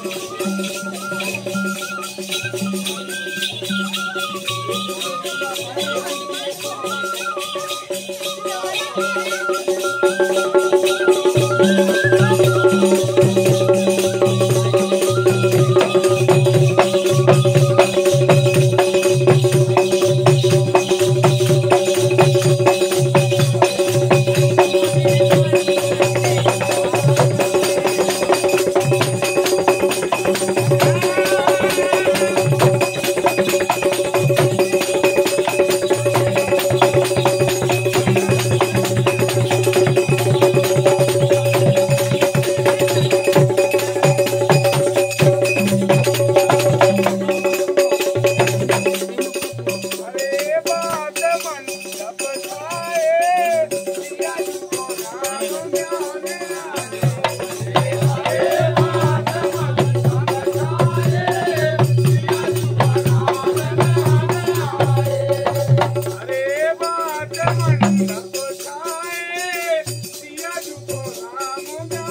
Thank you.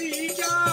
भैया